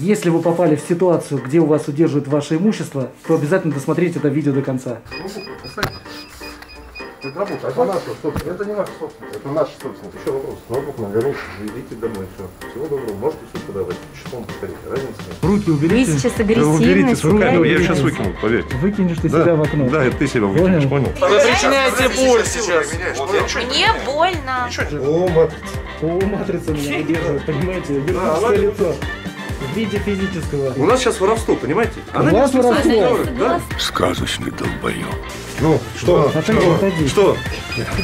Если вы попали в ситуацию, где у вас удерживают ваше имущество, то обязательно досмотрите это видео до конца. Это работа, это наша собственность. Это не наша собственность, это наша собственность. Еще вопрос. Ноутбук на границе, идите домой, все. Всего доброго, можете все подавать. Числом повторить, разницы нет. Руки Вы уберите. сейчас Да уберите с руками, я сейчас выкину, поверьте. Выкинешь ты Да, себя в окно. да, это ты себя выкинешь, понял? Вы причиняете боль сейчас. Вот я Мне больно. О, матрица. О, матрица меня удерживает, понимаете? Юридическое она- лицо. В виде физического. У нас сейчас воровство, понимаете? У вас воровство. Да? Сказочный долбоёб. Ну, что? Отойди, Что? отойди. Что?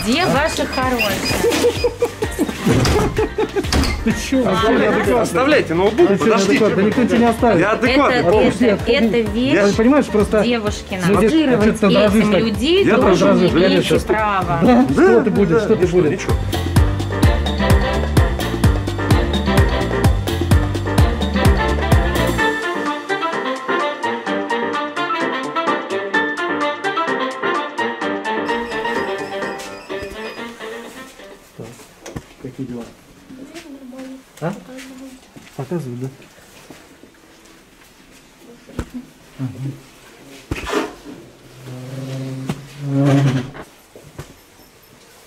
Где ваша хорошая? Ты чё? Оставляйте ноутбук, чё, подождите. Да никто тебя не оставит. Я Это, адекватный. Это, вещь понимаешь, просто... Ну, а ты дрожишь этим людей тоже не имеете права. Да? Что ты будешь, что ты будешь? ничего. Какие дела? А? Показывают, да?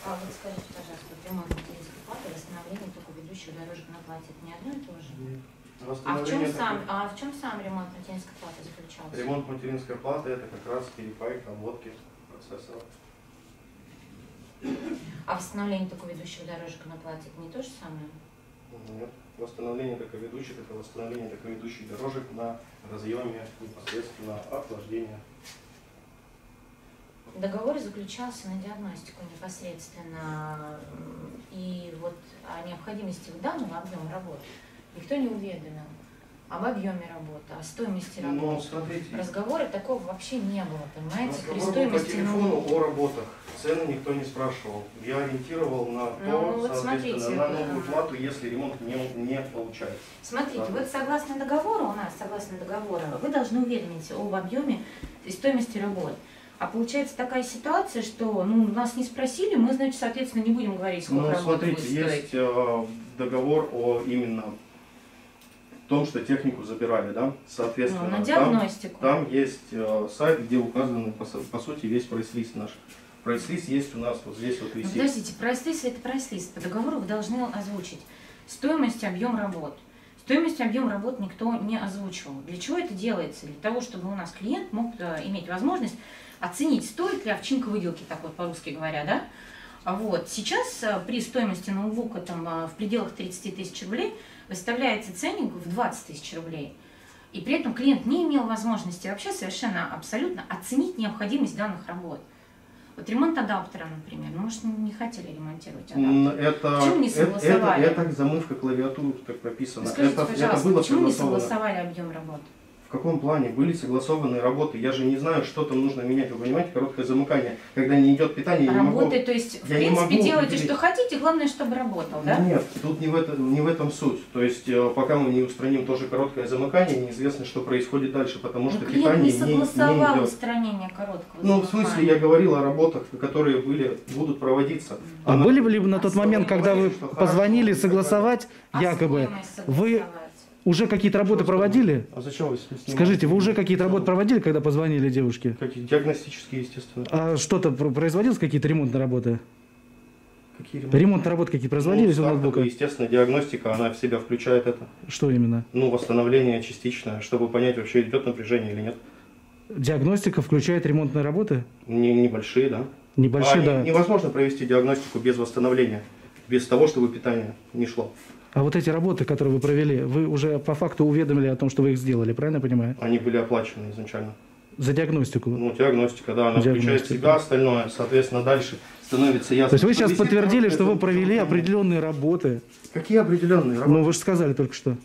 А вот скажите, пожалуйста, ремонт материнской платы восстановление только ведущих дорожек на плате, это не одно и то же? А в чем сам, а в чем сам ремонт материнской платы заключался? Ремонт материнской платы это как раз перепайка, обводки процессора. А восстановление только ведущих дорожек на плате, это не то же самое? Нет. Восстановление таковедущих это восстановление таковедущих дорожек на разъеме непосредственно охлаждения. Договор заключался на диагностику непосредственно, и вот о необходимости данного объема работы никто не уведомил. Об объеме работы, о стоимости Ну, работы. смотрите, Разговора такого вообще не было, понимаете? При разговор был по стоимости телефону ноутбука. о работах. Цены никто не спрашивал. Я ориентировал на то, Ну, вот смотрите, на новую э, плату, если ремонт не, не получается. Смотрите, Да. вот согласно договору, у нас согласно договору, вы должны уведомить об объеме и стоимости работ. А получается такая ситуация, что ну, нас не спросили, мы, значит, соответственно, не будем говорить, сколько Ну, смотрите, будет есть э, договор о именно том, что технику забирали, да, Ну, соответственно, на там, диагностику. там есть э, сайт, где указаны, по, су- по сути, весь прайс-лист наш. Прайс-лист есть у нас вот здесь вот Ну, висит. Подождите, прайс-лист это прайс-лист. По договору вы должны озвучить стоимость, объем работ. Стоимость, объем работ никто не озвучивал. Для чего это делается? Для того, чтобы у нас клиент мог э, иметь возможность оценить, стоит ли овчинка выделки, так вот по-русски говоря, да? А Вот. Сейчас э, при стоимости ноутбука там, э, в пределах 30 тысяч рублей выставляется ценник в 20 тысяч рублей. И при этом клиент не имел возможности вообще совершенно абсолютно оценить необходимость данных работ. Вот ремонт адаптера, например. Ну, может, не хотели ремонтировать адаптер. М, Это, Почему не это, это, согласовали? это замывка клавиатуры, так прописано. Скажите, это, это пожалуйста, было почему не согласовали объем работ? В каком плане? Были согласованные работы. Я же не знаю, что там нужно менять. Вы понимаете, короткое замыкание. Когда не идет питание, я не могу... Работы, то есть, в я принципе, могу делайте, что хотите, главное, чтобы работал, да? Нет, тут не в, этом, не в этом суть. То есть, э, пока мы не устраним тоже короткое замыкание, неизвестно, что происходит дальше, потому Но что Ну, клиент питание не не, не идет. устранение короткого Ну, в смысле, я говорил о работах, которые были, будут проводиться. А Она- были ли вы на тот А момент, когда вы Что позвонили согласовать, А якобы, вы согласовать? Уже какие-то работы проводили? А зачем вы? Скажите, вы уже какие-то работы проводили, когда позвонили девушке? Какие? Диагностические, естественно. А что-то про- производилось, какие-то ремонтные работы? Какие ремонты? Ремонтные работы какие производились у Ну, ноутбука? стартовые, Естественно, диагностика, она в себя включает это. Что именно? Ну, восстановление частичное, чтобы понять, вообще идет напряжение или нет. Диагностика включает ремонтные работы? Не, небольшие, да. Небольшие, А, да. не- Невозможно провести диагностику без восстановления, без того, чтобы питание не шло. А вот эти работы, которые вы провели, вы уже по факту уведомили о том, что вы их сделали, правильно я понимаю? Они были оплачены изначально. За диагностику. Ну, диагностика, да, она включает в Диагностика. себя остальное, соответственно, дальше становится ясно. То есть вы сейчас подтвердили, что вы провели определенные работы. Какие определенные работы? Ну, вы же сказали только что.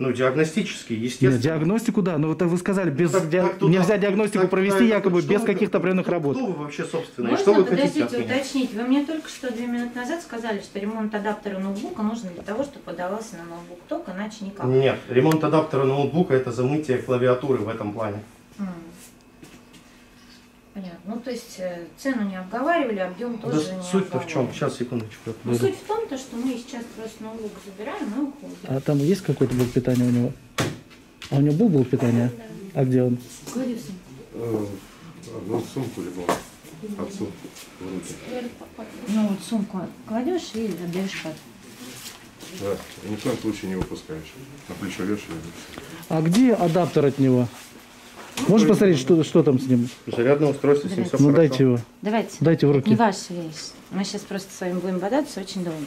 Ну, диагностические, Нет, естественно. диагностику, да, но вот вы сказали, без Так- диа- так нельзя диагностику так- провести так- якобы без каких-то определенных кто работ. вы вообще, собственно, Можно, что вы хотите подождите, от меня? уточнить? Вы мне только что две минуты назад сказали, что ремонт адаптера ноутбука нужен для того, чтобы подавался на ноутбук ток, иначе никак. Нет, ремонт адаптера ноутбука это замытие клавиатуры в этом плане. Ну, то есть э, цену не обговаривали, объем Да тоже не суть-то в чем? Сейчас, секундочку. Ну, суть в том, то, что мы сейчас просто ноутбук забираем и уходим. А там есть какое-то блок питания у него? А у него был блок питания? А где он? Клади в сумку. Э, Ну, сумку либо отцу в руки. Ну, вот сумку кладешь и отдаешь хат. Да, ни в коем случае не выпускаешь. На плечо вешаешь. А где адаптер от него? Можешь посмотреть, что, что там с ним? Зарядное устройство 740. Ну дайте его. Давайте. Дайте в Не руки. ваша вещь. Мы сейчас просто с вами будем бодаться очень долго.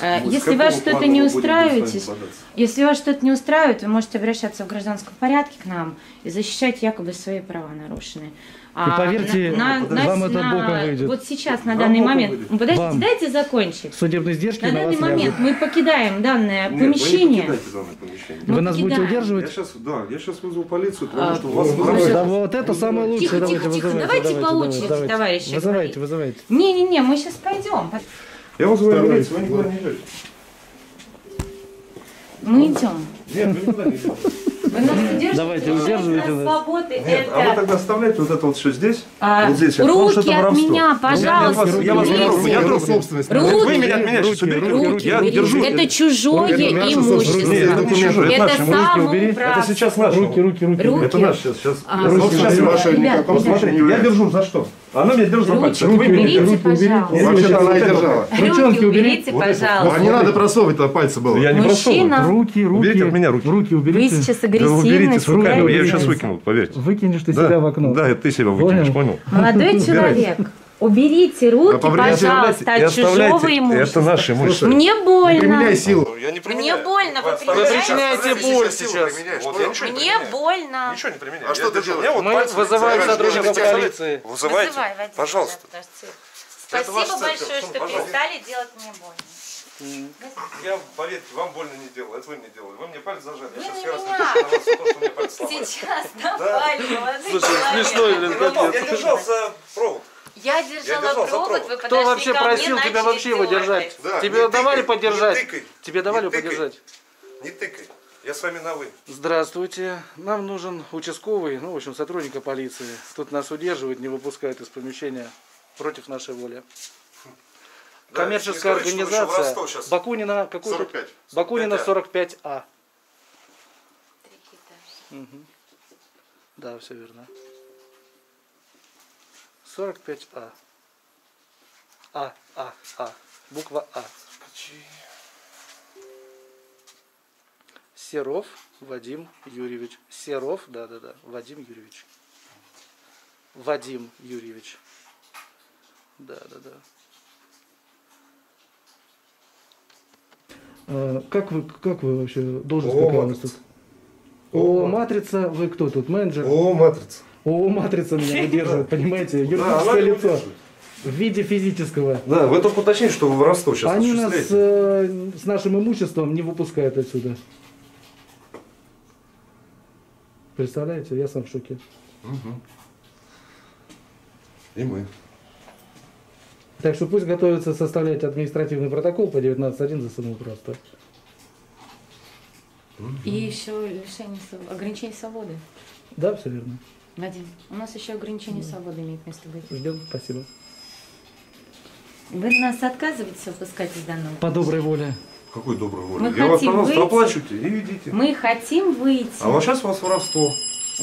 А, С Если вас что-то не бодаться? если вас что-то не устраивает, вы можете обращаться в гражданском порядке к нам и защищать якобы свои права нарушенные. А поверьте, вам это боком выйдет. Вот сейчас, на Вам данный боком момент, выйдет. Ну, подождите, Вам. дайте закончить. Судебные издержки На на данный момент мы покидаем данное Нет, вы не помещение. данное помещение. Вы Мы нас будете покидаем. Я удерживать? сейчас, да, я сейчас вызову полицию, А, потому что у вас ну, в Да вот это самое лучшее. Тихо, давайте, тихо, тихо. вызывайте, Давайте по давайте, очереди, давайте. товарищи, Вызывайте, говорить. вызывайте. Не-не-не, мы сейчас пойдем. Я Второй. милицию, вы никуда не идете. Мы идем. Нет, вы никуда не идете. Вы нас удержите. Давайте, удерживайте нас свободы. Нет, а вы тогда оставляете вот это вот все здесь, А, вот здесь. что руки от воровство. меня, Я- я пожалуйста. вас- Я вас не уберите. трогаю, я трогаю собственность. Руки. Вы меня от меня сейчас Руки, уберете. руки, Я руки. держу. Это чужое Это имущество. Нет, это не чужое, это Это наше. Руки убери. Это сейчас наше. Руки, руки, руки. Руки. Это наше сейчас. сейчас. А, Я руки, собственность руки. ваша ни в Ребят, каком ребят. случае не Смотрите, Я держу за что? Она меня держит за пальцы. Вы меня уберите, пожалуйста. Нет, Вообще-то она и держала. Ручонки Руки убери. уберите, пожалуйста. А не надо просовывать-то пальцы было. Я не Мужчина. просовываю. Руки, руки. Уберите от меня руки. Руки Вы уберите. сейчас Да уберите с руками, я ее сейчас выкинул, поверьте. Выкинешь ты Да, себя в окно. Да, ты себя выкинешь, Понял? понял? Молодой человек, уберите руки, пожалуйста, от чужого имущества. Это наше имущество. Мне больно. Применяй силу. Я не Мне больно, вы Вы причиняете боль сейчас. Вот я ничего не Мне применяю. больно. Ничего не применяю. А Я что ты делаешь? Я вот Мы вызываем Я сотрудников полиции. Вызывайте. Вызывай, Вадим, Пожалуйста. да, Спасибо большое, что, что пожалуйста. перестали делать мне больно. Я, поверьте, вам больно не делал. Это вы мне делали. Вы мне палец зажали. Вы Я сейчас раз на вас то, что мне палец сломали. Сейчас напали, молодой Слушай, человек. смешно, блин, Я капец. держал за провод. Я держала держал за провод, провод. вы Кто вообще просил тебя вообще его держать? Да, Тебе давали тыкай, подержать? не тыкай. Тебе давали Не тыкай. подержать? Не тыкай. Я с вами на вы. Здравствуйте. Нам нужен участковый, ну, в общем, сотрудника полиции. Тут нас удерживают, не выпускают из помещения против нашей воли. Да, Коммерческая скажите, организация. Бакунина какой 45. Бакунина 45. 45А. Мгм. Да, все верно. 45А. А, А, А. Буква А. Серов Вадим Юрьевич. Серов, да, да, да. Вадим Юрьевич. Вадим Юрьевич. Да, да, да. А, Как вы, как вы вообще, должность О, какая у вас матрица. тут? О, матрица, вы кто тут, менеджер? О, матрица. О, матрица меня выдерживает, понимаете, юридическое лицо в виде физического. Да, вы только уточните, что вы воровство сейчас Они нас э, с нашим имуществом не выпускают отсюда. Представляете, я сам в шоке. И мы. Так что пусть готовится составлять административный протокол по 19.1 за самоуправство. И еще лишение ограничение свободы. Да, все верно. Вадим, у нас еще ограничение свободы имеет место быть. Ждем, спасибо. Вы нас отказываетесь выпускать из данного? По доброй воле. Какой добрый воля. Мы Я вас, пожалуйста, выйти. оплачивайте и идите. Мы хотим выйти. А вот сейчас у вас воровство.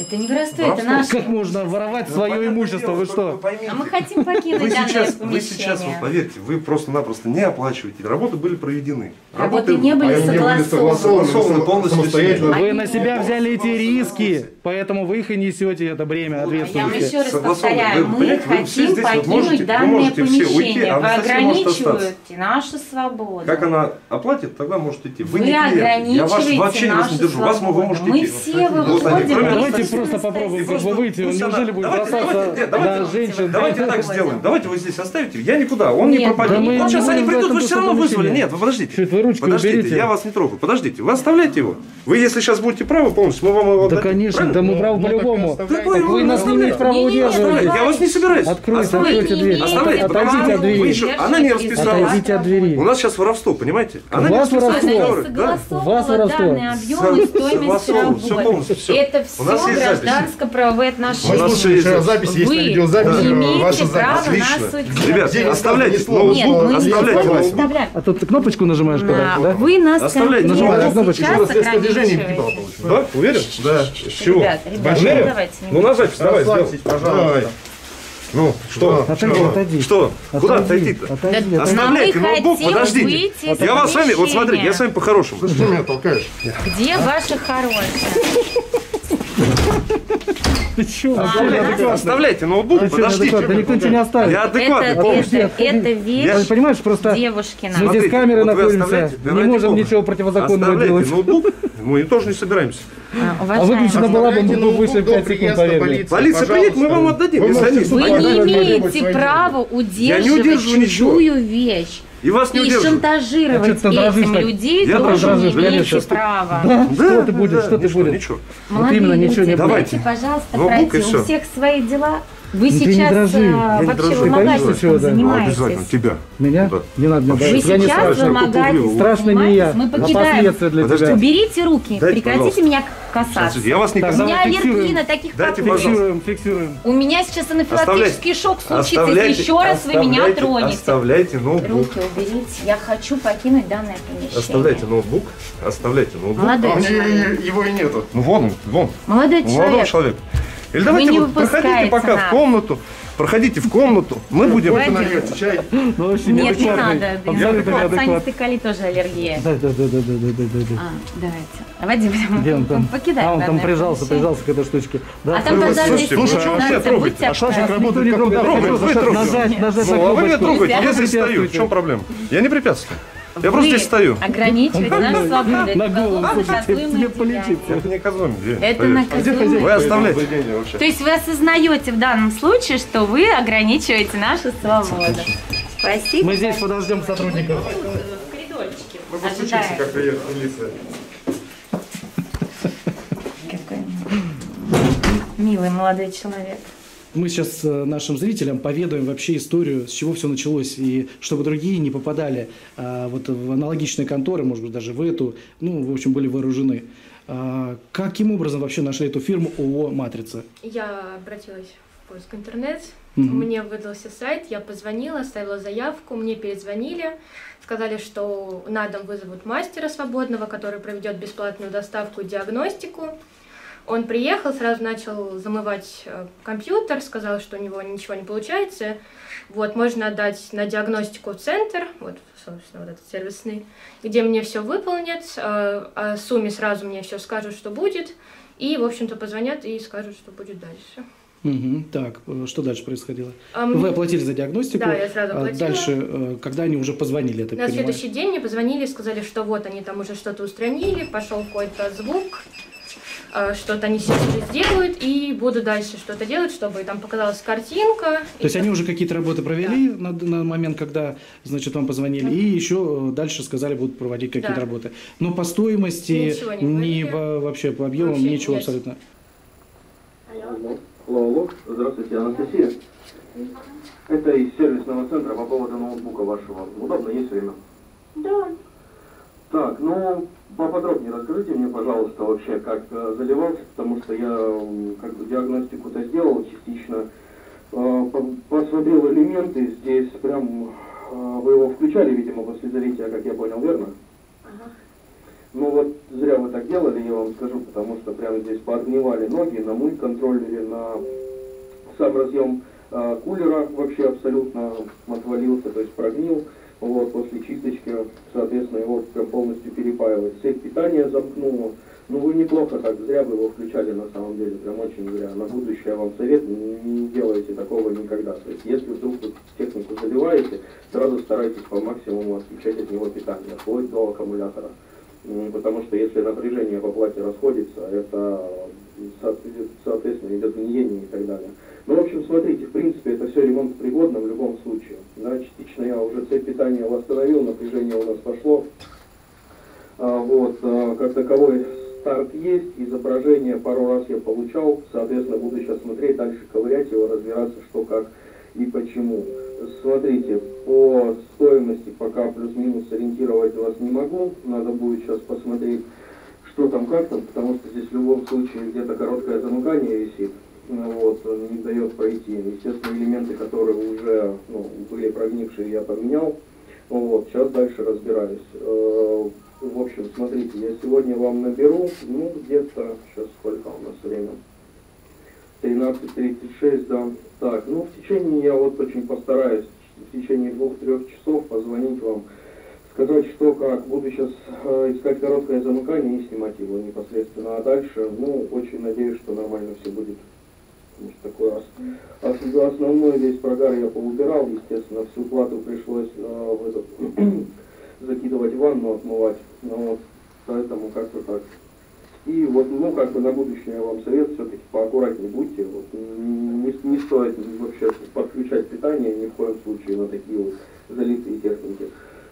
Это не воровство, это наше. Как можно воровать свое понятное имущество? дело, Вы что? поймите. А мы хотим покинуть Вы сейчас, помещение. вы сейчас, вот поверьте, вы просто-напросто не оплачиваете. Работы были проведены. Работы не были согласованы. согласованы полностью самостоятельно. Вы Они на себя взяли эти риски, поэтому вы их и несете это бремя Я вам ответственности. еще раз повторяю, Вы мы вы все хотим покинуть можете- вы данное можете помещение. а Вы ограничиваете нашу свободу. Как она оплатит, тогда может идти. Вы, Вы не клиент. Я ограничиваете вообще вас не держу. Вас мы, вы можете Мы идти. все Вот они, выходим Давайте просто попробуем как бы выйти. Она- Неужели будет давайте, бросаться давайте, нет, давайте, на женщин? Давайте так сделаем. Давайте вы здесь оставите. Я никуда. Он не пропадет. мы вот сейчас они придут, вы все равно вызвали. Нет, вы подождите. Вы ручки Подождите, уберите. я вас не трогаю. Подождите, вы оставляйте его. Вы если сейчас будете правы полностью, мы вам его Да, конечно, да мы право Ну, так по-любому. вы нас не имеете права удерживать. Я вас не собираюсь. Откройте, Оставляйте. откройте дверь. Оставляйте, Отойдите от двери. еще- Она не расписалась. Отойдите от двери. У нас сейчас воровство, понимаете? Она У вас не расписалась. воровство. Не да. согласовывала Вас воровство. данный объем и стоимость работы. Это У все гражданско-правовые Мы отношения. слушаем еще запись, есть видеозаписи. э, имеете право нас судить. Ребят, оставляйте. Нет, мы не. А тут ты кнопочку нажимаешь, Да, когда, да? Вы нас Оставляйте, нажимайте кнопочку. сейчас ограничиваете. получилось. Да? Уверен? Да. С чего? Ребят, ребят, ну давайте Ну на запись давай сделай. Пожалуйста. Ну, Что? Отойди, Что? отойди. Что? Куда отойти-то? отойди, Оставляйте мы ноутбук, подождите. Я вас с вами, вот смотрите, я с вами по-хорошему. Ты что меня толкаешь? Где ваши хорошие? Ты чё? Оставляйте, оставляйте ноутбук, чё, подождите. Да никто тебя не оставит. Я адекватный Это, полностью. это, вещь понимаешь, просто девушкина. мы здесь камеры находимся, не можем ничего противозаконного Оставляйте делать. ноутбук, мы тоже не собираемся. А, А выключена была бы Оставляйте бы до 5 секунд, приезда поверь мне. полиции, Полиция приедет, мы вам отдадим, Вы не имеете права удерживать чужую вещь И вас не и удерживают. шантажировать А дрожишь этим людей Я имеете конечно. права. Да? Да, Что ты будешь, да, что ты ничего, будешь? Ничего. Вот Молодые именно, ничего не Давайте. Давайте, пожалуйста, Ноутбук пройти. У всех свои дела. Вы Ну ты не сейчас дрожи. э, не вообще вымогательством чего, да? Ну, занимаетесь. обязательно, тебя. Меня? Да. Не надо меня Вы. Я не сейчас вымогательством Страшный не я. Мы покидаем. для Подожди. тебя. Уберите руки, Дайте, прекратите пожалуйста. меня касаться. Смотрите, Я вас не Так, У касаюсь. меня аллергия на таких Дайте, подруг. Фиксируем, фиксируем. У меня сейчас анафилактический шок случится, если еще раз вы меня тронете. Оставляйте ноутбук. Руки уберите. Я хочу покинуть данное помещение. Оставляйте ноутбук. Оставляйте ноутбук. Молодой А у меня человек. его и нету. Ну вон он, вон. Молодой Молодой человек. Или Вы давайте не вот проходите пока нас. в комнату. Проходите в комнату. Мы будем... Давайте. Нальете чай. Ну, Нет, не надо. Цианистый калий тоже аллергия. Да, да, да, да, да, да, да, да. А, давайте. Вадим, Где он там? покидай А, он там прижался, прижался к этой штучке. Да, А там Вы пожарные слушайте, ну, сигналы, вообще трогайте. А Шашек работает как. Трогайте, вы трогайте. Нажать, нажать на Ну, а вы меня трогаете, я здесь стою. В чем проблема? Я не препятствую. Я просто здесь стою. ограничиваете нашу свободу. Это На голову, тебе полетит. Это не Это наказуемое. Вы оставляете. То есть вы осознаете в данном случае, что вы ограничиваете нашу свободу. Спасибо. Мы здесь подождем сотрудников. В коридорчике. Вы постучите, Ожидаем. как приедет милиция. Какой милый молодой человек. Мы сейчас э, нашим зрителям поведаем вообще историю, с чего все началось, и чтобы другие не попадали а, вот в аналогичные конторы, может быть, даже в эту, ну, в общем, были вооружены. А, каким образом вообще нашли эту фирму ООО «Матрица»? Я обратилась в поиск интернет, Мгм. мне выдался сайт, я позвонила, оставила заявку, мне перезвонили, сказали, что на дом вызовут мастера свободного, который проведет бесплатную доставку и диагностику. Он приехал, сразу начал замывать э, компьютер, сказал, что у него ничего не получается. Вот, можно отдать на диагностику в центр, вот, собственно, вот этот сервисный, где мне все выполнят, э, о сумме сразу мне все скажут, что будет, и, в общем-то, позвонят и скажут, что будет дальше. Мгм. Так, э, что дальше происходило? А Вы оплатили за диагностику. Да, я сразу а оплатила. Дальше, когда они уже позвонили, так На понимаю? следующий день мне позвонили, сказали, что вот они там уже что-то устранили, пошел какой-то звук, что-то они сейчас уже сделают, и буду дальше что-то делать, чтобы там показалась картинка. То есть они уже какие-то работы провели на, на момент, когда, значит, вам позвонили, и еще э, дальше сказали, будут проводить какие-то Да. работы. Но по стоимости, Ничего не ни по- вообще по объемам, Вообще ничего нет. абсолютно. Алло, алло, здравствуйте, Анастасия. Это из сервисного центра по поводу ноутбука вашего. Удобно, есть время? Да. Так, ну, поподробнее расскажите мне, пожалуйста, вообще, как э, заливался, потому что я как бы диагностику-то сделал частично, Э, по- посмотрел элементы, здесь прям, э, вы его включали, видимо, после залития, как я понял, верно? Ну вот зря вы так делали, я вам скажу, потому что прямо здесь поогнивали ноги на мульт контроллере, на сам разъем э, кулера вообще абсолютно отвалился, то есть прогнил. Вот, после чисточки, соответственно, его прям полностью перепаялось. Сеть питания замкнула. Ну, вы неплохо так, зря вы его включали на самом деле, прям очень зря. На будущее вам совет, не, не делайте такого никогда. То есть, если вдруг вы технику заливаете, сразу старайтесь по максимуму отключать от него питание, вплоть до аккумулятора. Потому что если напряжение по плате расходится, это, соответственно, идет гниение и так далее. Ну, в общем, смотрите, в принципе, это все ремонтопригодно в любом случае. Да, частично я уже цепь питания восстановил, напряжение у нас пошло. А, вот, а, как таковой старт есть, изображение пару раз я получал, соответственно, буду сейчас смотреть, дальше ковырять его, разбираться, что, как и почему. Смотрите, по стоимости пока плюс-минус ориентировать вас не могу, надо будет сейчас посмотреть, что там, как там, потому что здесь в любом случае где-то короткое замыкание висит, ну вот, не дает пройти. Естественно, элементы, которые уже ну, были прогнившие, я поменял. Вот, сейчас дальше разбираюсь. Э, В общем, смотрите, я сегодня вам наберу, ну, где-то, сейчас сколько у нас время? 13.36, да. Так, ну, в течение, я вот очень постараюсь, в течение двух-трех часов позвонить вам, сказать, что как. Буду сейчас э, искать короткое замыкание и снимать его непосредственно. А дальше, ну, очень надеюсь, что нормально все будет. Такой раз. А основной весь прогар я поубирал, естественно, всю плату пришлось э, в этот, закидывать в ванну, отмывать. Ну, вот, поэтому как-то так. И вот, ну, как бы на будущее я вам совет, все-таки поаккуратнее будьте. Вот, не, не стоит вообще подключать питание ни в коем случае на такие вот залитые техники.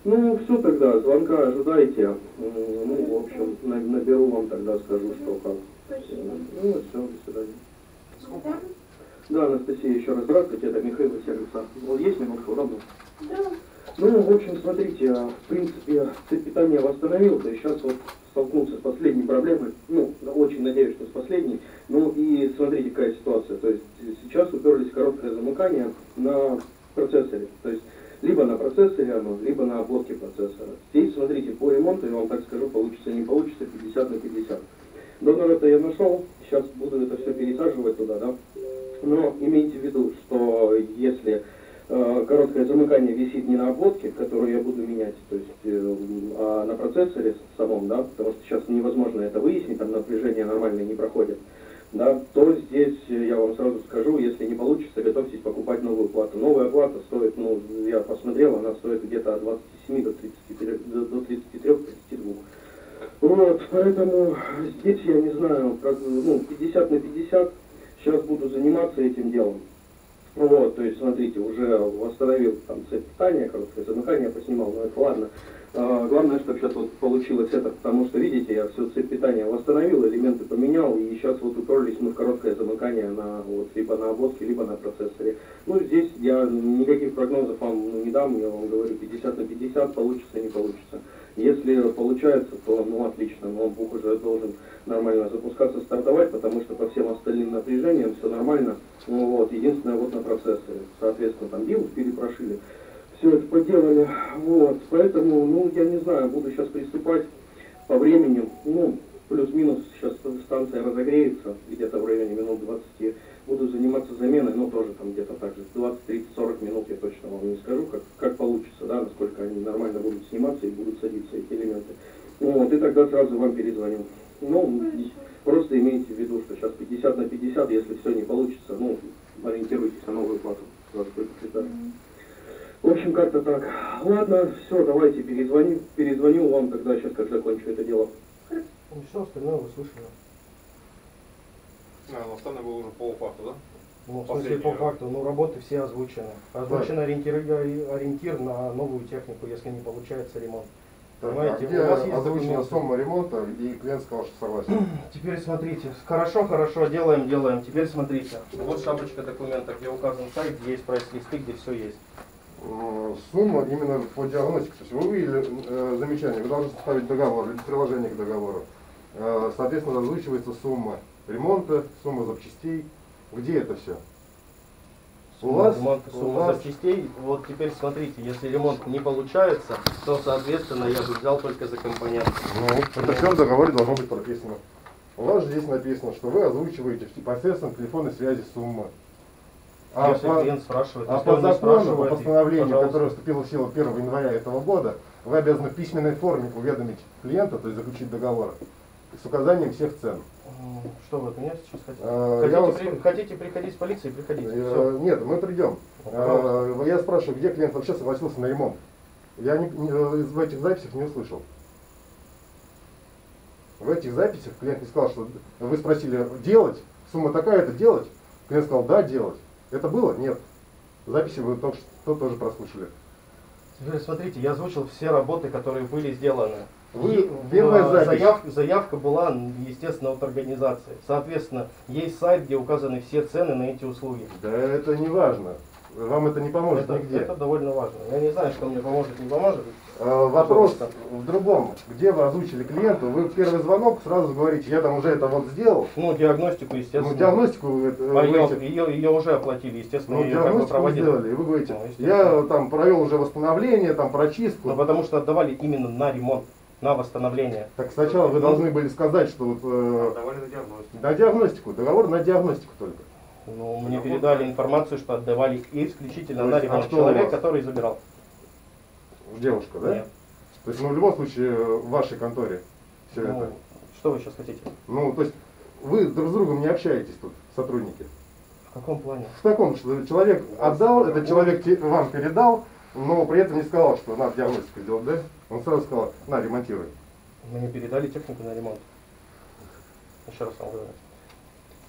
Ну, все тогда, звонка ожидайте. Ну, в общем, на- наберу вам тогда, скажу, что как. Ну, все, до свидания. Да, Анастасия, еще раз здравствуйте, это Михаил из сервиса. Вот есть минутка, удобно? Ну, в общем, смотрите, а, в принципе, цепь питания восстановил, то есть сейчас вот столкнулся с последней проблемой, ну, очень надеюсь, что с последней, ну и смотрите, какая ситуация, то есть сейчас уперлись в короткое замыкание на процессоре, то есть либо на процессоре либо на обводке процессора. Здесь, смотрите, по ремонту, я вам так скажу, получится, не получится, 50 на 50. Донор это я нашел, сейчас буду это все пересаживать туда, да. Но имейте в виду, что если э, короткое замыкание висит не на обводке, которую я буду менять, то есть э, а на процессоре самом, да, потому что сейчас невозможно это выяснить, там напряжение нормально не проходит, да, то здесь э, я вам сразу скажу, если не получится, готовьтесь покупать новую плату. Новая плата стоит, ну, я посмотрел, она стоит где-то от 27 до 33, до до 33-32. Вот, поэтому здесь я не знаю, как, ну, 50 на 50, сейчас буду заниматься этим делом. Вот, то есть, смотрите, уже восстановил там цепь питания, короткое замыкание поснимал, но это ладно. А, главное, чтобы сейчас вот получилось это, потому что, видите, я всю цепь питания восстановил, элементы поменял, и сейчас вот уперлись мы в короткое замыкание на, вот, либо на обводке, либо на процессоре. Ну, здесь я никаких прогнозов вам ну, не дам, я вам говорю 50 на 50, получится, не получится. Если получается, то, ну, отлично, ноутбук уже должен нормально запускаться, стартовать, потому что по всем остальным напряжениям все нормально. Ну, вот, единственное, вот на процессоре. Соответственно, там BIOS перепрошили, все это поделали. Вот, поэтому, ну, я не знаю, буду сейчас приступать по времени, ну, плюс-минус, сейчас станция разогреется, где-то в районе минут 20, буду заниматься заменой, ну, тоже там где-то так же, 20, 30, 40 минут, я точно вам не скажу, как, как получится, да, насколько они нормально будут сниматься и будут садиться эти элементы. Вот, и тогда сразу вам перезвоню. Ну, просто имейте в виду, что сейчас 50 на 50, если все не получится, ну, ориентируйтесь на новую плату. Вас предупреждаю. В общем, как-то так. Ладно, все, давайте перезвоню, перезвоню вам тогда сейчас, как закончу это дело. Ну, все остальное вы слышали. А, но остальное было уже полуфакту, да? Ну, в смысле, по факту, ну, работы все озвучены. Озвучен ориентир, ориентир на новую технику, если не получается ремонт. Так, Понимаете, а где у вас есть озвучена сумма ремонта, и клиент сказал, что согласен? Теперь смотрите, хорошо, хорошо, делаем, делаем. Теперь смотрите, вот шапочка документа, где указан сайт, где есть прайс-листы, где все есть. М, Сумма именно по диагностике. То есть вы увидели э, замечание, вы должны составить договор или приложение к договору. Э, соответственно, озвучивается сумма ремонта, сумма запчастей. Где это все? У вас, ремонт, у сумма вас- запчастей. Вот теперь смотрите, если ремонт не получается, то, соответственно, я бы взял только за компоненты. Ну, это все в договоре должно быть прописано. У вас же здесь написано, что вы озвучиваете посредством телефонной связи суммы. А если по- клиент спрашивает, А по закону, по постановлению, пожалуйста. которое вступило в силу 1 января этого года, вы обязаны в письменной форме уведомить клиента, то есть заключить договор, с указанием всех цен. Что вы от меня сейчас хотите? Э, Хотите, вас- при- хотите приходить с полицией, приходите. Э, Всё. Нет, мы придем. Ну, Э, Я спрашиваю, где клиент вообще согласился на ремонт? Я не- не- э, в этих записях не услышал. В этих записях клиент не сказал, что вы спросили делать, сумма такая-то делать. Клиент сказал, да, делать. Это было? Нет. Записи вы только что тоже прослушали. Теперь смотрите, я озвучил все работы, которые были сделаны. Вы- первая э, запись. заявка, заявка была, естественно, от организации. Соответственно, есть сайт, где указаны все цены на эти услуги. Да это не важно. Вам это не поможет это, нигде. это довольно важно. Я не знаю, что мне поможет, не поможет. Э, Вопрос в другом. Где вы озвучили клиенту? Вы в первый звонок сразу говорите, я там уже это вот сделал. Ну, диагностику, естественно. Ну, диагностику А вы ее, ее, ее уже оплатили, естественно, ну, ее как бы диагностику вы проводили. сделали. И вы говорите, Ну, я там провел уже восстановление, там прочистку. Ну, потому что отдавали именно на ремонт, на восстановление. Так сначала вы должны были сказать, что вот э, Давали на диагностику. на диагностику, договор на диагностику только. Ну, мне передали информацию, что отдавали исключительно То на есть, ремонт. а Человек, который забирал. Девушка, да? Нет. То есть, ну, в любом случае, в вашей конторе все Ну, это. что вы сейчас хотите? Ну, то есть, вы друг с другом не общаетесь тут, сотрудники. В каком плане? В таком, что человек отдал, этот человек вам передал, но при этом не сказал, что надо диагностику сделать, да? Он сразу сказал, на, ремонтируй. Мне передали технику на ремонт. Еще раз вам говорю.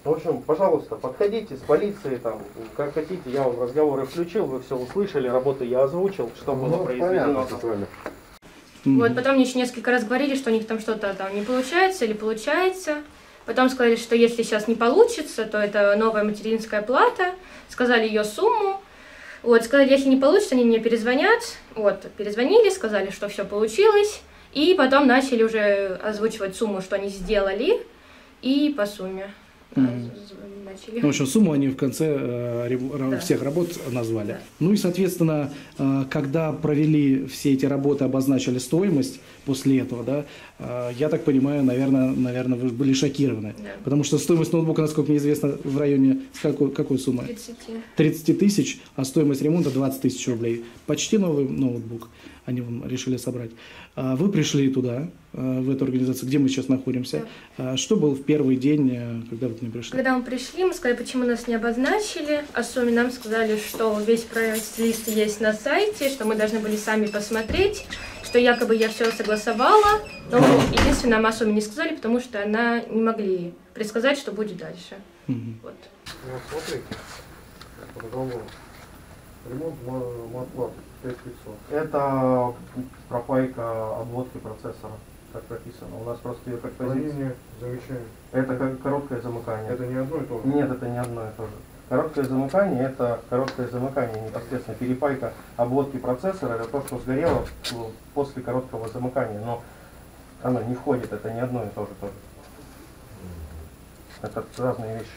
В общем, пожалуйста, подходите с полицией, там, как хотите, я вам разговоры включил, вы все услышали, работы я озвучил, что было Ну, произведено. понятно. Вот, потом мне еще несколько раз говорили, что у них там что-то там не получается или получается. Потом сказали, что если сейчас не получится, то это новая материнская плата. Сказали ее сумму. Вот, сказали, если не получится, они мне перезвонят. Вот, перезвонили, сказали, что все получилось. И потом начали уже озвучивать сумму, что они сделали. И по сумме начали. Ну, в общем, сумму они в конце э, Да. всех работ назвали. Да. Ну и, соответственно, э, когда провели все эти работы, обозначили стоимость после этого, да, э, я так понимаю, наверное, наверное, вы были шокированы. Да. Потому что стоимость ноутбука, насколько мне известно, в районе какой, какой суммы? 30. 30 тысяч, а стоимость ремонта 20 тысяч рублей. Почти новый ноутбук они вам решили собрать. А Вы пришли туда, э, в эту организацию, где мы сейчас находимся. А Что было в первый день, э, когда вы к ним пришли? Когда мы пришли, мы сказали, почему нас не обозначили. Сумме нам сказали, что весь прайс-лист есть на сайте, что мы должны были сами посмотреть, что якобы я все согласовала. Но единственное, нам о сумме не сказали, потому что она не могли предсказать, что будет дальше. Мгм. Вот. Ну, смотрите, по договору. Ремонт ма- матплаты 5500. Это пропайка обводки процессора, как прописано. У нас просто ее как позиция. Замечание. Это короткое замыкание. Это не одно и то же. Нет, это не одно и то же. Короткое замыкание – это короткое замыкание, непосредственно перепайка обводки процессора, это то, что сгорело ну, после короткого замыкания, но оно не входит, это не одно и то же тоже. Это разные вещи.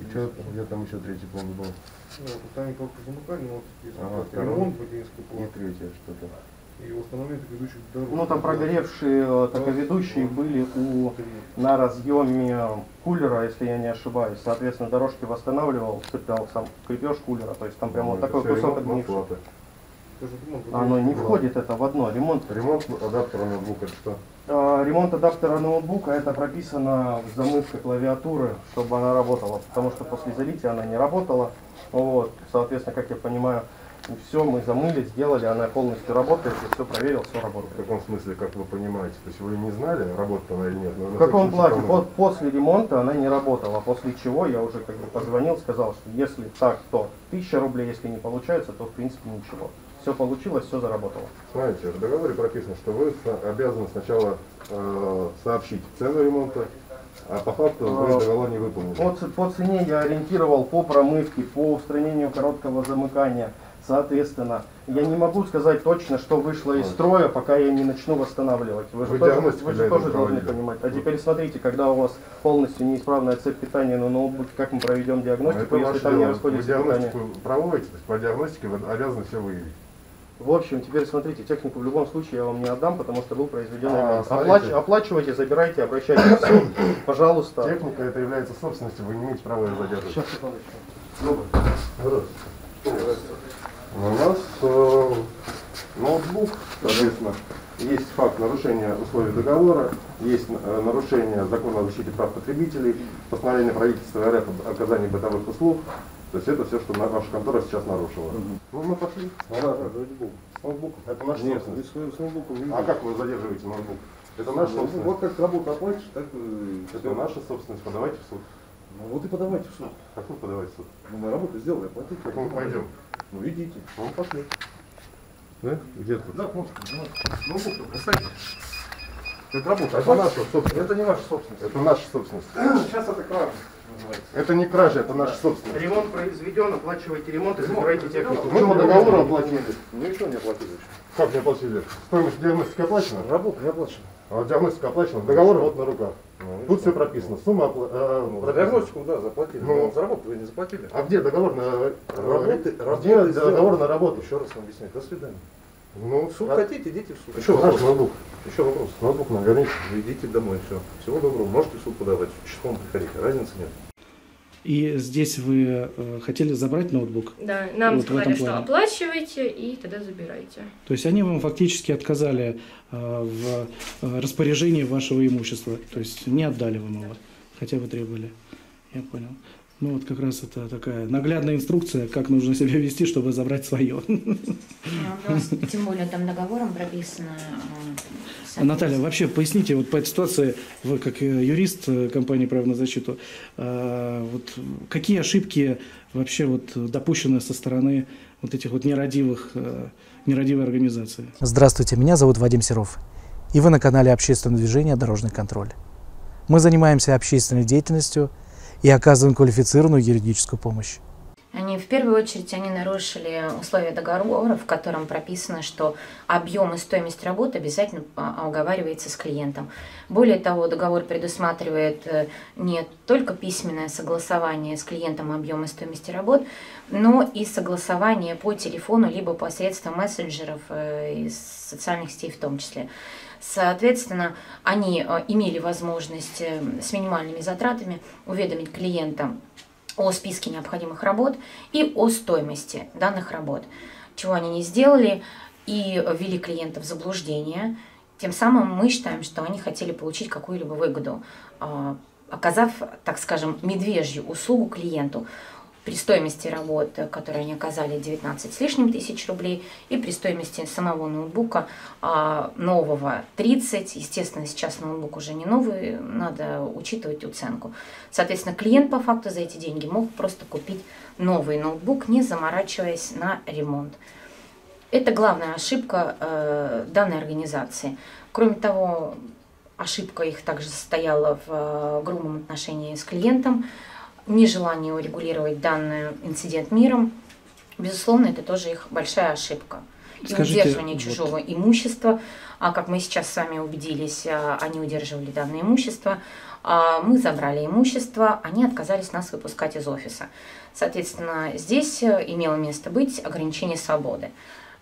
И что, где там еще третий пункт был? Ну, вот там короткое замыкание, ну, вот, если Ага, ремонт материнской И платы третье что-то. и восстановление ведущих дорог. Ну, там прогоревшие э, таковедущие были у, на разъеме кулера, если я не ошибаюсь. Соответственно, дорожки восстанавливал, цеплял сам крепеж кулера, то есть там прям вот Это такой кусок ремонт отгнивший. Матплаты. Тоже ремонт Оно не входит это в одно. Ремонт Ремонт адаптера ноутбука это что? Э, Ремонт адаптера ноутбука это прописано в замывке клавиатуры, чтобы она работала, потому что после залития она не работала. Вот, соответственно, как я понимаю, все мы замыли, сделали, она полностью работает, я все проверил, все В работает. каком смысле, как вы понимаете? То есть вы не знали, работает она или нет? Но В на каком плане? Вот после ремонта она не работала, после чего я уже как бы позвонил, сказал, что если так, то 1000 рублей, если не получается, то в принципе ничего. Все получилось, все заработало. Смотрите, в договоре прописано, что вы обязаны сначала э, сообщить цену ремонта, а по факту вы А, договор не выполнили. По, по цене я ориентировал по промывке, по устранению короткого замыкания. Соответственно, я не могу сказать точно, что вышло из строя, пока я не начну восстанавливать. Вы же Вы тоже, вы же тоже должны понимать. А теперь смотрите, когда у вас полностью неисправная цепь питания на ноутбуке, как мы проведем диагностику, Это если там не дело. Вы расходится питание? диагностику проводите, то есть по диагностике вы обязаны все выявить. В общем, теперь смотрите, технику в любом случае я вам не отдам, потому что был произведен А. Оплач- оплачивайте, забирайте, обращайтесь в суд, пожалуйста. Техника это является собственностью, вы не имеете права ее задерживать. Сейчас, секундочку. У нас э, ноутбук, соответственно, есть факт нарушения условий договора, есть э, нарушение закона о защите прав потребителей, постановление правительства РФ об оказании бытовых услуг. То есть это все, что на- наша контора сейчас нарушила. Ну, мы пошли. С ноутбуком. Это наш Нет, с, с ноутбуком не А как вы задерживаете ноутбук? Это наша Ну, собственность. Вот как работу оплатишь, так и... Это наша собственность. Подавайте в суд. Ну вот и подавайте в суд. Как вы подавайте в суд? Ну, мы работу сделали, оплатите. Как мы пойдем? Ну идите. Ну, пошли. Да? Где тут? Да, можно. Ноутбук поставьте. Как работа? Это наша собственность. Это не ваша собственность. Это наша собственность. Сейчас это называется. Это не кража, это наша собственность. Ремонт произведен, оплачиваете ремонт и забираете технику. Мы по договору оплатили. Ничего не оплатили. Как не оплатили? Стоимость диагностики оплачена? Работа не оплачена. А диагностика оплачена. Договор вот на руках. Ну, Тут все прописано. Сумма опла- э, Ну, за прописана. диагностику, да, заплатили. Ну. За работу вы не заплатили. А где договор на э, Работы, Где договор на работу? Еще раз вам объяснять. До свидания. Ну, В суд а- хотите, идите в суд. Еще вопрос, ноутбук. Еще вопрос. Ноутбук наверное. Идите домой, все. Всего доброго. Можете в суд подавать. Числом приходите. Разницы нет. И здесь вы э, хотели забрать ноутбук. Да, нам Вот сказали, что оплачивайте и тогда забирайте. То есть они вам фактически отказали э, в э, распоряжении вашего имущества. То есть не отдали вам его, хотя вы требовали. Я понял. Ну вот как раз это такая наглядная инструкция, как нужно себя вести, чтобы забрать свое. Ну, у нас тем более там договором прописано. э, Наталья, вообще поясните, вот по этой ситуации, вы как э, юрист э, компании «Право на защиту», вот какие ошибки вообще вот допущены со стороны вот этих вот нерадивых, нерадивой организации? Здравствуйте, меня зовут Вадим Серов, и вы на канале общественного движения «Дорожный контроль». Мы занимаемся общественной деятельностью и оказываем квалифицированную юридическую помощь. Они в первую очередь они нарушили условия договора, в котором прописано, что объем и стоимость работы обязательно а, оговаривается с клиентом. Более того, договор предусматривает э, не только письменное согласование с клиентом объема и стоимости работ, но и согласование по телефону либо посредством мессенджеров э, из социальных сетей в том числе. Соответственно, они э, имели возможность э, с минимальными затратами уведомить клиента о списке необходимых работ и о стоимости данных работ. Чего они не сделали и ввели клиента в заблуждение. Тем самым мы считаем, что они хотели получить какую-либо выгоду, а, оказав, так скажем, медвежью услугу клиенту при стоимости работ, которые они оказали 19 с лишним тысяч рублей, и при стоимости самого ноутбука а, нового 30. Естественно, сейчас ноутбук уже не новый, надо учитывать уценку. Соответственно, клиент по факту за эти деньги мог просто купить новый ноутбук, не заморачиваясь на ремонт. Это главная ошибка э, данной организации. Кроме того, ошибка их также состояла в э, грубом отношении с клиентом, нежелание урегулировать данный инцидент миром. Безусловно, это тоже их большая ошибка. И Скажите, удерживание вот- чужого имущества. А как мы сейчас с вами убедились, а, они удерживали данное имущество. А Мы забрали имущество, они отказались нас выпускать из офиса. Соответственно, здесь э, имело место быть ограничение свободы,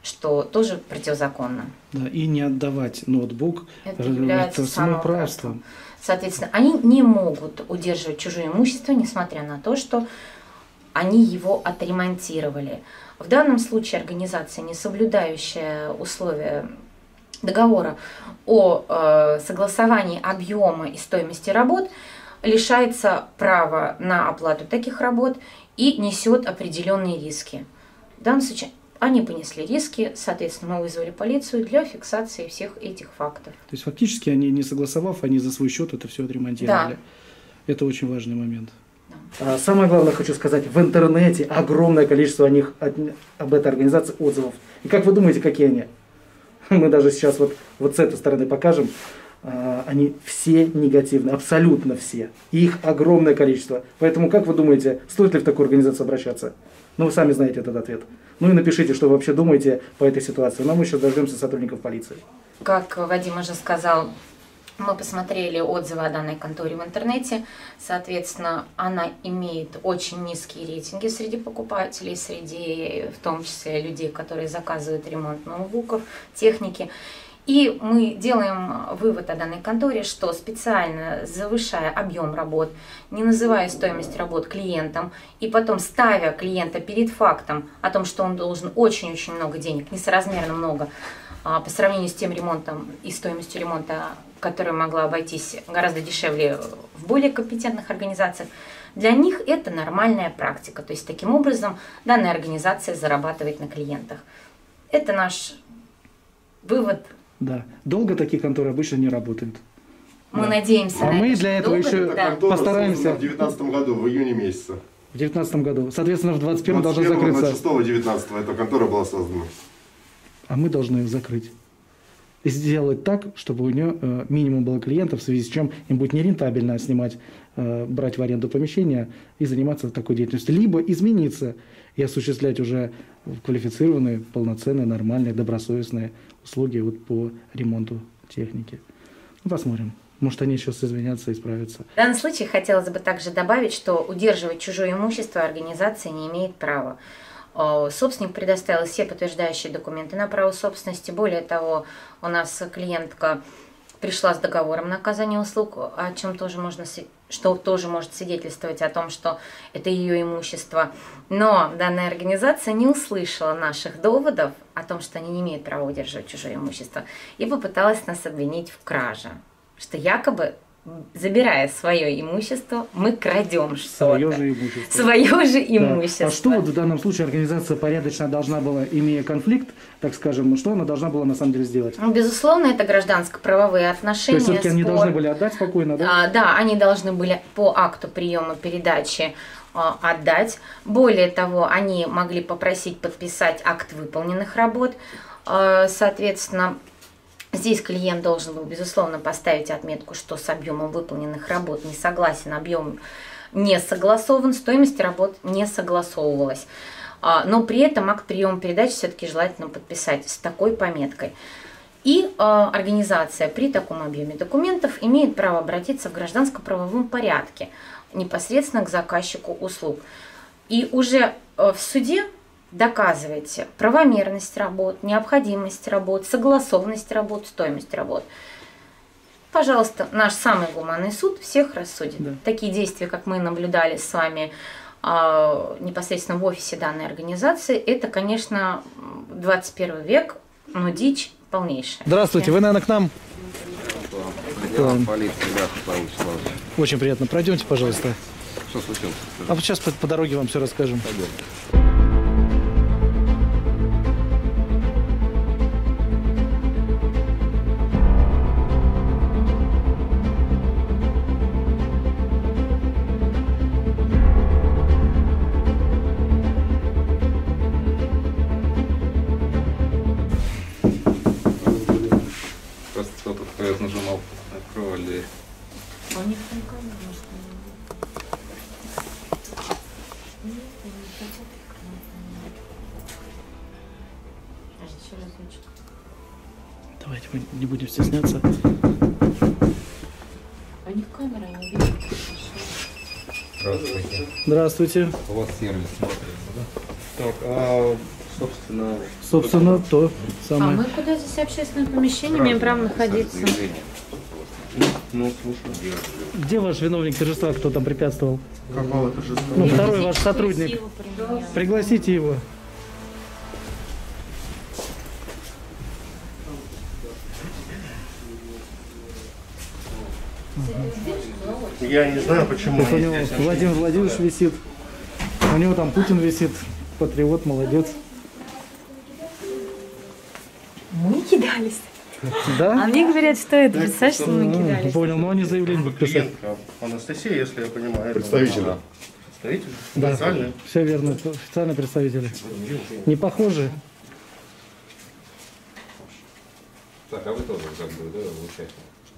что тоже противозаконно. Да, и не отдавать ноутбук Это является это самоуправством. Соответственно, они не могут удерживать чужое имущество, несмотря на то, что они его отремонтировали. В данном случае организация, не соблюдающая условия договора о э, согласовании объема и стоимости работ, лишается права на оплату таких работ и несет определенные риски. В данном случае они понесли риски, соответственно, мы вызвали полицию для фиксации всех этих фактов. То есть фактически они, не согласовав, они за свой счет это все отремонтировали. Это очень важный момент. А Самое главное хочу сказать, в интернете огромное количество о них, от- об этой организации отзывов. И как вы думаете, какие они? Мы даже сейчас вот, вот с этой стороны покажем. А, Они все негативные, абсолютно все. И их огромное количество. Поэтому как вы думаете, стоит ли в такую организацию обращаться? Ну, вы сами знаете этот ответ. Ну и напишите, что вы вообще думаете по этой ситуации. Но мы еще дождемся сотрудников полиции. Как Вадим уже сказал, мы посмотрели отзывы о данной конторе в интернете. Соответственно, она имеет очень низкие рейтинги среди покупателей, среди в том числе людей, которые заказывают ремонт ноутбуков, техники. И мы делаем вывод о данной конторе, что специально завышая объем работ, не называя стоимость работ клиентам, и потом ставя клиента перед фактом о том, что он должен очень-очень много денег, несоразмерно много, а, по сравнению с тем ремонтом и стоимостью ремонта, которая могла обойтись гораздо дешевле в более компетентных организациях, для них это нормальная практика. То есть таким образом данная организация зарабатывает на клиентах. Это наш вывод. Да. Долго такие конторы обычно не работают. Мы Да. надеемся А на мы это, для этого долго, еще да. Постараемся. в 2019 году, в июне месяце. В 2019 году. Соответственно, в 2021 должна 21 закрыться. 26 19 эта контора была создана. А мы должны их закрыть. Сделать так, чтобы у нее э, минимум было клиентов, в связи с чем им будет нерентабельно снимать, э, брать в аренду помещения и заниматься такой деятельностью. Либо измениться и осуществлять уже квалифицированные, полноценные, нормальные, добросовестные услуги вот по ремонту техники. Ну, посмотрим. Может, они сейчас извинятся и справятся. В данном случае хотелось бы также добавить, что удерживать чужое имущество организация не имеет права. О, Собственник предоставил все подтверждающие документы на право собственности. Более того, у нас клиентка пришла с договором на оказание услуг, о чем тоже можно, что тоже может свидетельствовать о том, что это ее имущество. Но данная организация не услышала наших доводов о том, что они не имеют права удерживать чужое имущество, и попыталась нас обвинить в краже, что якобы забирая свое имущество, мы крадем что-то. Свое же имущество. Свое же Да. имущество. А что вот в данном случае организация порядочно должна была, имея конфликт, так скажем, что она должна была на самом деле сделать? Ну, Безусловно, это гражданско-правовые То отношения. есть все-таки они должны были отдать спокойно, да? А, да, они должны были по акту приема передачи а, отдать. Более того, они могли попросить подписать акт выполненных работ. А, Соответственно, здесь клиент должен был, безусловно, поставить отметку, что с объемом выполненных работ не согласен, объем не согласован, стоимость работ не согласовывалась. А, Но при этом акт приема передачи все-таки желательно подписать с такой пометкой. И э, организация при таком объеме документов имеет право обратиться в гражданско-правовом порядке непосредственно к заказчику услуг. И уже э, в суде доказываете правомерность работ, необходимость работ, согласованность работ, стоимость работ. Пожалуйста, наш самый гуманный суд всех рассудит. Да. Такие действия, как мы наблюдали с вами а, непосредственно в офисе данной организации, это, конечно, м, 21 век, но дичь полнейшая. Здравствуйте, вы, наверное, к нам? Да. Очень приятно. Пройдемте, пожалуйста. Что случилось? А вот сейчас по, по дороге вам все расскажем. Просто Здравствуйте. У вас сервис смотрится, да? Так, а, собственно, Собственно, то А самое. мы куда здесь общественное помещение имеем право находиться? Ну, слушай, Где ваш виновник торжества, кто там препятствовал? какого торжества? Ну, второй ваш сотрудник. Пригласите его. Я не знаю, почему Вот у него здесь. Владимир Владимирович висит. У него там Путин висит. Патриот, молодец. Мы кидались. Да? А мне говорят, что это, представляешь, что мы Ну, кидались. Понял, но они заявление будут писать. Клиентка Анастасия, если я понимаю. Представитель. Представитель? Да, Официальный? все верно, официальные представители. Не похожи. Так, а вы тоже как бы, да, участник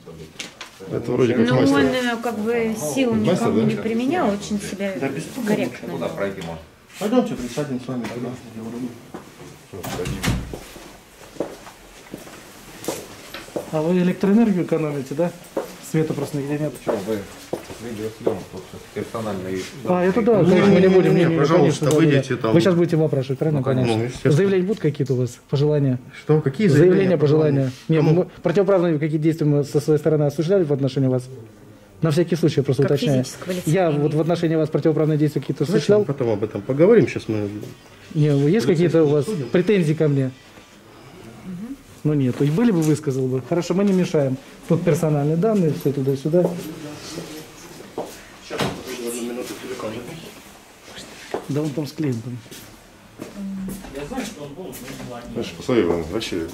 событий? Это вроде как Ну, он мастер. э, как бы силу Мастер, никому да? не применял, очень себя Да, без корректно. Куда пройти можно? Пойдемте присядем с вами туда. А вы электроэнергию экономите, да? Света просто нигде нет. Вы видеосъемок тут сейчас персональный... А, это да, Не, конечно, мы не будем. не, не, не, пожалуйста, конечно, выйдите там. Вы сейчас будете его опрашивать, правильно? Ну, конечно. конечно. Ну. Заявления будут какие-то у вас? Пожелания? Что, какие Заявления, заявления? пожелания? Не, Кому? мы противоправные какие действия мы со своей стороны осуществляли в отношении вас? На всякий случай я просто Как уточняю. Я вот в отношении вас противоправные действия какие-то осуществлял? мы потом об этом поговорим. Сейчас мы... Не, есть какие-то у вас судим. претензии ко мне? Ну нет, то есть были бы, высказал бы. Хорошо, мы не мешаем. Тут персональные данные, все туда-сюда. Да он там с клиентом. Знаешь, посмотри, вон, вообще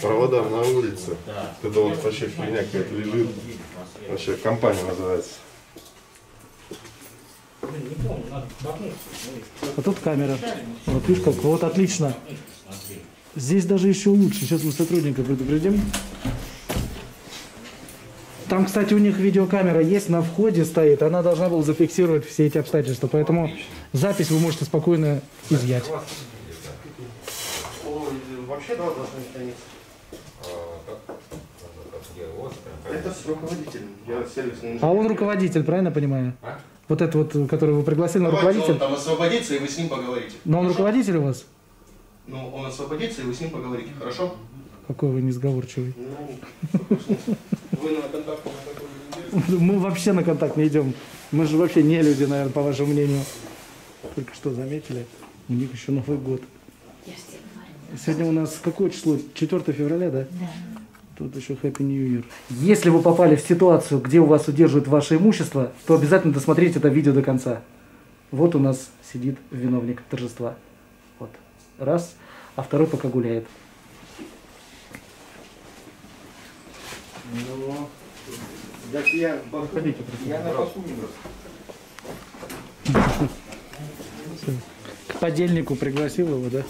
провода на улице. Это вот вообще фигня какая-то лежит. Вообще компания называется. А тут камера. Вот видишь как, вот отлично. Здесь даже еще лучше. Сейчас мы сотрудника предупредим. Там, кстати, у них видеокамера есть, на входе стоит. Она должна была зафиксировать все эти обстоятельства. Поэтому запись вы можете спокойно изъять. Вообще два должны страницы. Это с руководителем. Я сервисный А он руководитель, правильно понимаю? А? Вот это вот, который вы пригласили, Давайте руководитель? он там освободится, и вы с ним поговорите. Но он руководитель у вас? Ну, он освободится, и вы с ним поговорите, хорошо? Какой вы несговорчивый. Вы на контакт на такой не идете? Мы вообще на контакт не идем. Мы же вообще не люди, наверное, по вашему мнению. Только что заметили, у них еще Новый год. Сегодня у нас какое число? 4 февраля, да? Да. Тут еще Happy New Year. Если вы попали в ситуацию, где у вас удерживают ваше имущество, то обязательно досмотрите это видео до конца. Вот у нас сидит виновник торжества. Вот. Раз. А второй пока гуляет. Ну, так я... Подходите, Я на посу не К подельнику пригласил его, да?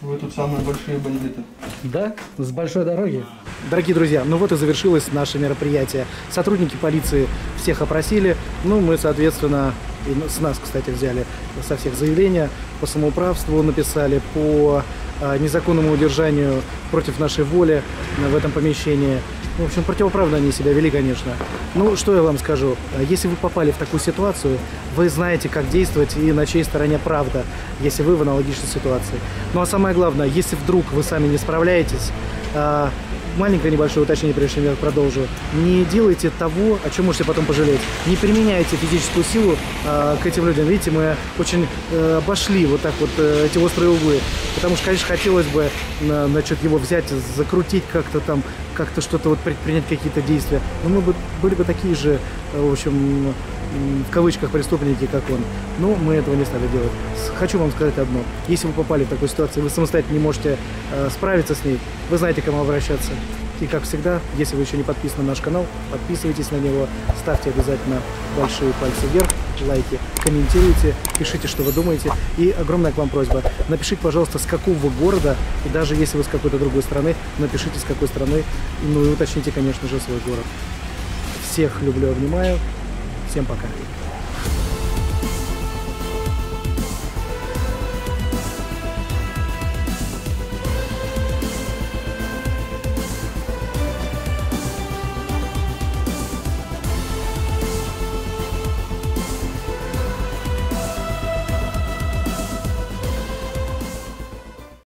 Вы тут самые большие бандиты. Да, с большой дороги. Дорогие друзья, ну вот и завершилось наше мероприятие. Сотрудники полиции всех опросили. Ну, мы, соответственно, и с нас, кстати, взяли со всех заявления по самоуправству, написали по незаконному удержанию против нашей воли в этом помещении. В общем, противоправно они себя вели, конечно. Ну, что я вам скажу. А, Если вы попали в такую ситуацию, вы знаете, как действовать и на чьей стороне правда, если вы в аналогичной ситуации. Ну, а самое главное, если вдруг вы сами не справляетесь, а, маленькое небольшое уточнение, прежде чем я продолжу. Не делайте того, о чем можете потом пожалеть. Не применяйте физическую силу а, к этим людям. Видите, мы очень э, обошли вот так вот э, эти острые углы. Потому что, конечно, хотелось бы на- значит, его взять, закрутить как-то там, как-то что-то вот предпринять какие-то действия. Но мы бы были бы такие же, э, в общем, в кавычках преступники, как он. Но мы этого не стали делать. Хочу вам сказать одно. Если вы попали в такую ситуацию, вы самостоятельно не можете э, справиться с ней, вы знаете, к кому обращаться. И как всегда, если вы еще не подписаны на наш канал, подписывайтесь на него, ставьте обязательно большие пальцы вверх, лайки, комментируйте, пишите, что вы думаете. И огромная к вам просьба, напишите, пожалуйста, с какого города, и даже если вы с какой-то другой страны, напишите, с какой страны, ну и уточните, конечно же, свой город. Всех люблю, обнимаю. Всем пока.